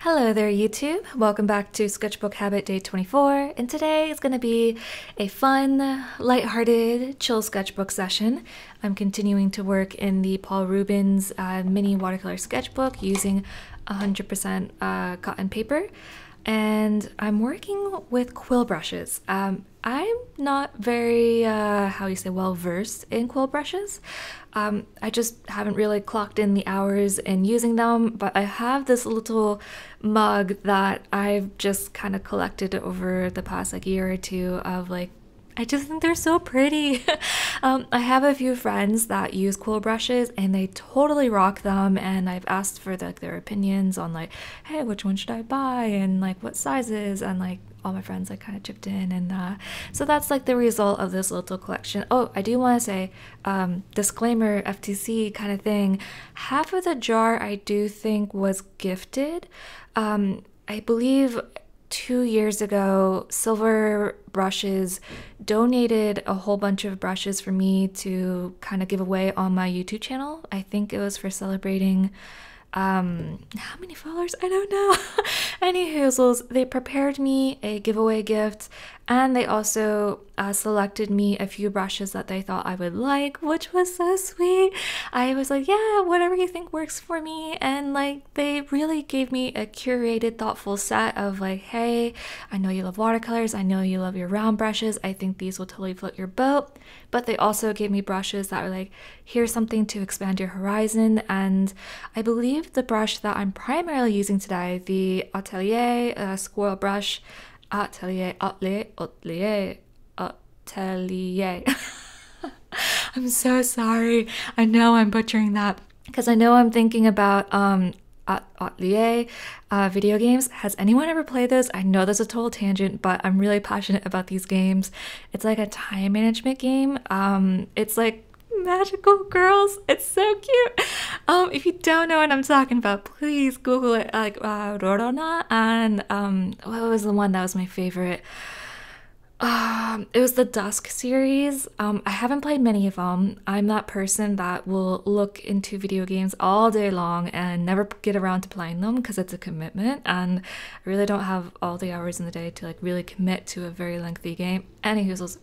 Hello there, YouTube. Welcome back to Sketchbook Habit Day 24. And today is going to be a fun, light-hearted, chill sketchbook session. I'm continuing to work in the Paul Rubens uh, mini watercolor sketchbook using 100% uh, cotton paper. And I'm working with quill brushes. Um, I'm not very, uh, how you say, well versed in quill brushes. Um, I just haven't really clocked in the hours in using them, but I have this little mug that I've just kind of collected over the past like year or two of like I just think they're so pretty. um, I have a few friends that use quill brushes and they totally rock them. And I've asked for like their opinions on like, hey, which one should I buy and like what sizes and like all my friends like kind of chipped in and uh, so that's like the result of this little collection oh i do want to say um, disclaimer ftc kind of thing half of the jar i do think was gifted um, i believe two years ago, Silver Brushes donated a whole bunch of brushes for me to kind of give away on my YouTube channel. I think it was for celebrating um how many followers? I don't know. Any hoozles they prepared me a giveaway gift and they also uh, selected me a few brushes that they thought I would like, which was so sweet. I was like, yeah, whatever you think works for me. And like, they really gave me a curated, thoughtful set of like, hey, I know you love watercolors. I know you love your round brushes. I think these will totally float your boat. But they also gave me brushes that were like, here's something to expand your horizon. And I believe the brush that I'm primarily using today, the Atelier uh, Squirrel brush, atelier, atelier, atelier, atelier. I'm so sorry. I know I'm butchering that because I know I'm thinking about um atelier uh, video games. Has anyone ever played those? I know there's a total tangent, but I'm really passionate about these games. It's like a time management game. Um, it's like magical girls. It's so cute. Um, if you don't know what I'm talking about, please Google it. Like uh, Rorona and um, what was the one that was my favorite? Um, it was the Dusk series. Um, I haven't played many of them. I'm that person that will look into video games all day long and never get around to playing them because it's a commitment, and I really don't have all the hours in the day to like really commit to a very lengthy game. Anywho, was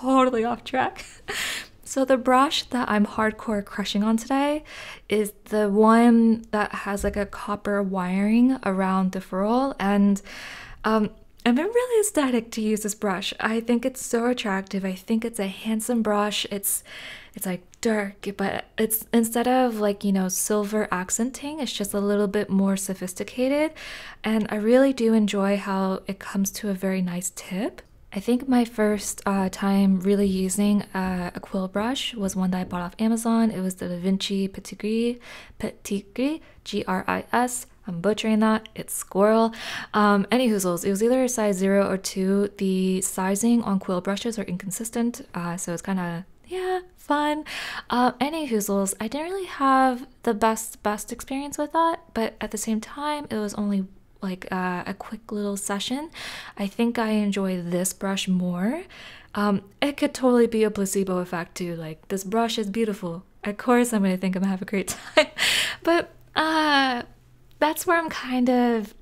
totally off track. So the brush that I'm hardcore crushing on today is the one that has like a copper wiring around the ferrule and um, I've been really ecstatic to use this brush. I think it's so attractive. I think it's a handsome brush. It's it's like dark, but it's instead of like, you know, silver accenting, it's just a little bit more sophisticated. And I really do enjoy how it comes to a very nice tip. I think my first uh, time really using uh, a quill brush was one that I bought off Amazon. It was the Da Vinci Petit Petit Gris. I'm butchering that. It's squirrel. Um, any hoozles. It was either a size zero or two. The sizing on quill brushes are inconsistent, uh, so it's kind of yeah fun. Uh, any hoozles. I didn't really have the best best experience with that, but at the same time, it was only like uh, a quick little session. I think I enjoy this brush more. Um, it could totally be a placebo effect too. Like this brush is beautiful. Of course, I'm gonna think I'm gonna have a great time. but uh, that's where I'm kind of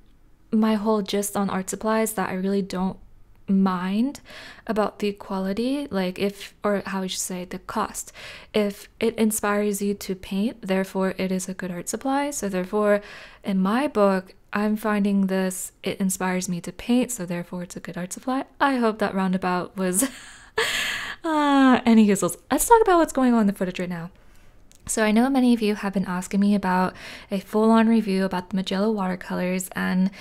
my whole gist on art supplies that I really don't mind about the quality like if or how I should say the cost if it inspires you to paint therefore it is a good art supply so therefore in my book I'm finding this, it inspires me to paint, so therefore it's a good art supply. I hope that roundabout was uh, any useful. Let's talk about what's going on in the footage right now. So I know many of you have been asking me about a full-on review about the Mijello watercolors, and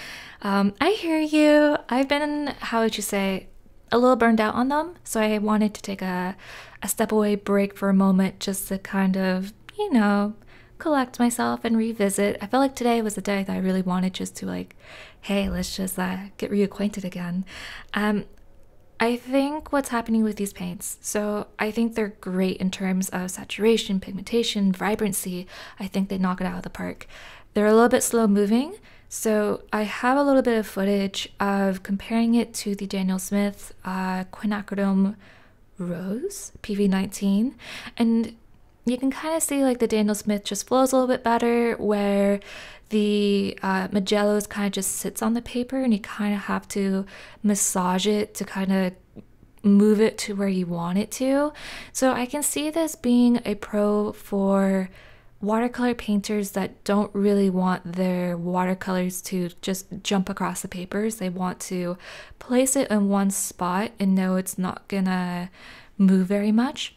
um, I hear you. I've been, how would you say, a little burned out on them, so I wanted to take a, a step away break for a moment just to kind of, you know, collect myself and revisit. I felt like today was a day that I really wanted just to like, hey, let's just uh, get reacquainted again. Um, I think what's happening with these paints, so I think they're great in terms of saturation, pigmentation, vibrancy. I think they knock it out of the park. They're a little bit slow moving, so I have a little bit of footage of comparing it to the Daniel Smith uh, Quinacridone Rose PV19, and you can kind of see like the Daniel Smith just flows a little bit better, where the uh, Mijellos kind of just sits on the paper and you kind of have to massage it to kind of move it to where you want it to. So I can see this being a pro for watercolor painters that don't really want their watercolors to just jump across the papers. They want to place it in one spot and know it's not gonna move very much.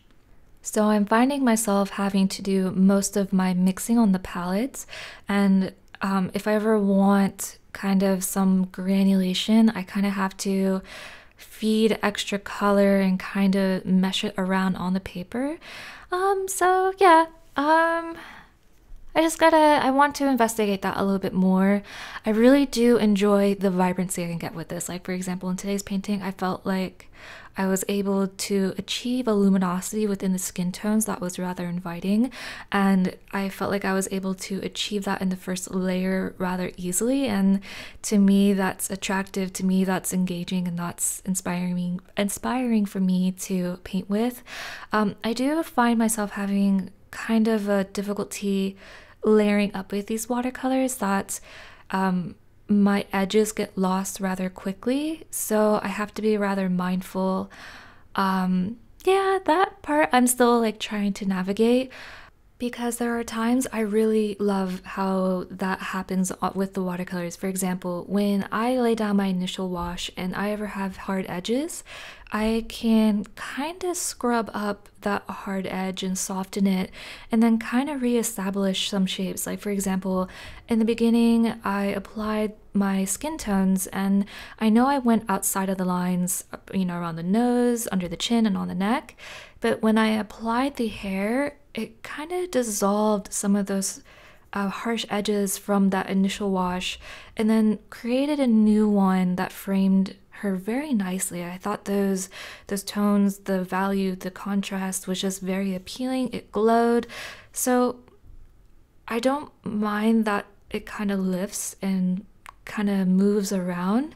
So I'm finding myself having to do most of my mixing on the palettes. And um, if I ever want kind of some granulation, I kind of have to feed extra color and kind of mesh it around on the paper. Um, so yeah, um, I just gotta, I want to investigate that a little bit more. I really do enjoy the vibrancy I can get with this. Like, for example, in today's painting, I felt like I was able to achieve a luminosity within the skin tones that was rather inviting. And I felt like I was able to achieve that in the first layer rather easily. And to me, that's attractive. To me, that's engaging and that's inspiring, inspiring for me to paint with. Um, I do find myself having kind of a difficulty layering up with these watercolors that um, my edges get lost rather quickly. So I have to be rather mindful. Um, yeah, that part I'm still like trying to navigate because there are times I really love how that happens with the watercolors. For example, when I lay down my initial wash and I ever have hard edges, I can kind of scrub up that hard edge and soften it and then kind of reestablish some shapes. Like, for example, in the beginning, I applied my skin tones and I know I went outside of the lines, you know, around the nose, under the chin, and on the neck. But when I applied the hair, it kind of dissolved some of those uh, harsh edges from that initial wash and then created a new one that framed her very nicely. I thought those those tones, the value, the contrast was just very appealing. It glowed. So I don't mind that it kind of lifts and kind of moves around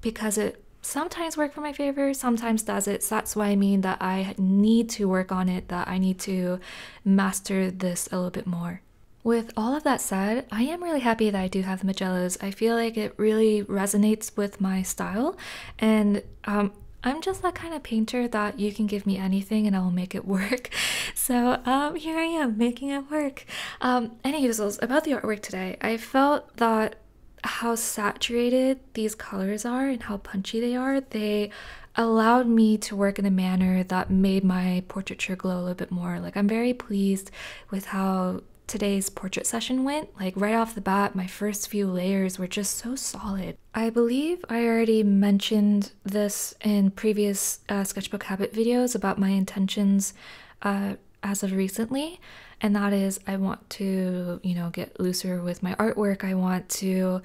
because it sometimes work for my favor, sometimes does it. So that's why I mean that I need to work on it, that I need to master this a little bit more. With all of that said, I am really happy that I do have the Mijellos. I feel like it really resonates with my style, and um, I'm just that kind of painter that you can give me anything and I will make it work. So um, here I am making it work. Um, anyways, about the artwork today, I felt that how saturated these colors are and how punchy they are, they allowed me to work in a manner that made my portraiture glow a little bit more. Like, I'm very pleased with how today's portrait session went. Like, right off the bat, my first few layers were just so solid. I believe I already mentioned this in previous uh, sketchbook habit videos about my intentions uh, as of recently and that is I want to, you know, get looser with my artwork. I want to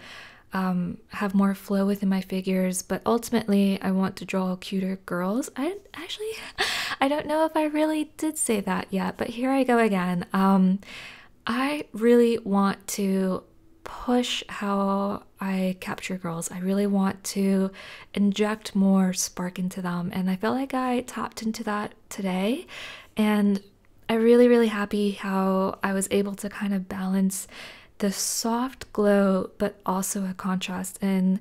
um, have more flow within my figures, but ultimately I want to draw cuter girls. I actually, I don't know if I really did say that yet, but here I go again. Um, I really want to push how I capture girls. I really want to inject more spark into them, and I feel like I tapped into that today. And I'm really, really happy how I was able to kind of balance the soft glow, but also a contrast. And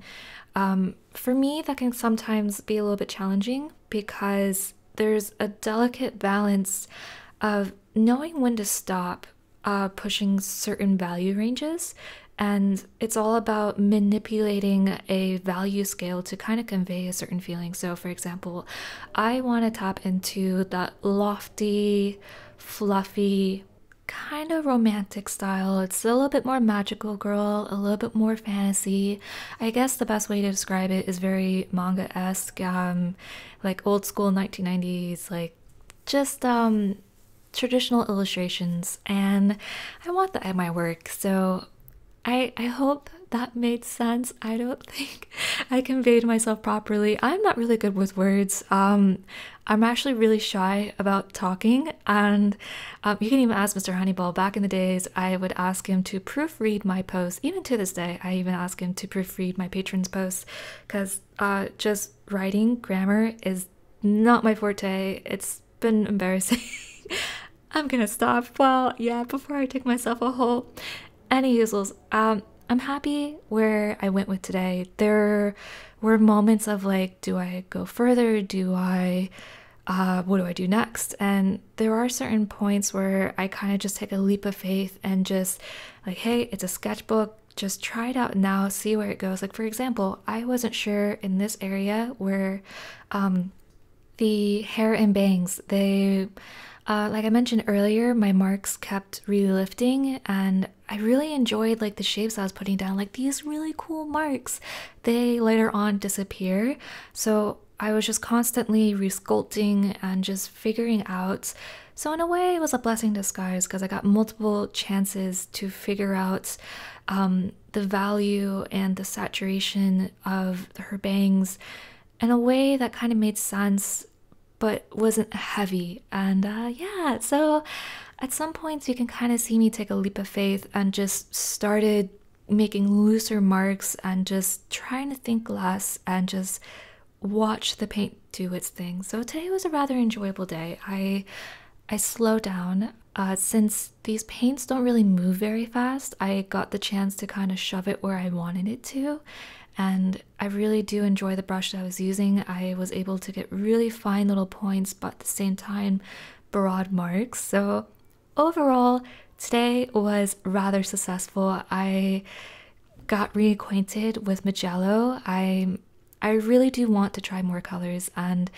um, for me, that can sometimes be a little bit challenging because there's a delicate balance of knowing when to stop uh, pushing certain value ranges. And it's all about manipulating a value scale to kind of convey a certain feeling. So, for example, I want to tap into that lofty, fluffy, kind of romantic style. It's a little bit more magical girl, a little bit more fantasy. I guess the best way to describe it is very manga-esque, um, like old school 1990s, like just um traditional illustrations and I want that in my work. So I I hope that made sense. I don't think I conveyed myself properly. I'm not really good with words. Um, I'm actually really shy about talking, and um, you can even ask Mr. Honeyball. Back in the days, I would ask him to proofread my posts. Even to this day, I even ask him to proofread my patrons' posts because uh, just writing grammar is not my forte. It's been embarrassing. I'm gonna stop. Well, yeah, before I take myself a hole. Any usuals, um, I'm happy where I went with today. There were moments of like, do I go further? Do I, uh, what do I do next? And there are certain points where I kind of just take a leap of faith and just like, hey, it's a sketchbook. Just try it out now, see where it goes. Like, for example, I wasn't sure in this area where um, the hair and bangs, they, uh, like I mentioned earlier, my marks kept really lifting, and I really enjoyed like the shapes I was putting down, like these really cool marks. They later on disappear, so I was just constantly resculpting and just figuring out. So in a way, it was a blessing in disguise because I got multiple chances to figure out um, the value and the saturation of her bangs in a way that kind of made sense but wasn't heavy. And uh, yeah, so at some points you can kind of see me take a leap of faith and just started making looser marks and just trying to think less and just watch the paint do its thing. So today was a rather enjoyable day. I I slow down. Uh, since these paints don't really move very fast, I got the chance to kind of shove it where I wanted it to. And I really do enjoy the brush that I was using. I was able to get really fine little points, but at the same time, broad marks. So, overall, today was rather successful. I got reacquainted with Mijello. I I really do want to try more colors and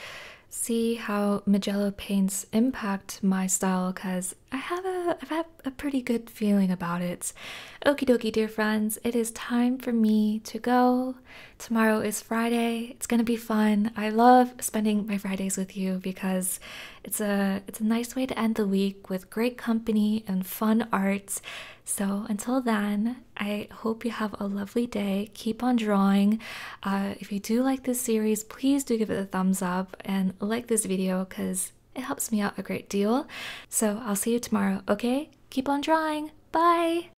see how Mijello paints impact my style because I have a I've had a pretty good feeling about it. Okie dokie, dear friends, it is time for me to go. Tomorrow is Friday. It's gonna be fun. I love spending my Fridays with you because it's a it's a nice way to end the week with great company and fun art. So until then, I hope you have a lovely day. Keep on drawing. Uh, if you do like this series, please do give it a thumbs up and like this video because it helps me out a great deal. So I'll see you tomorrow, okay? Keep on drawing. Bye!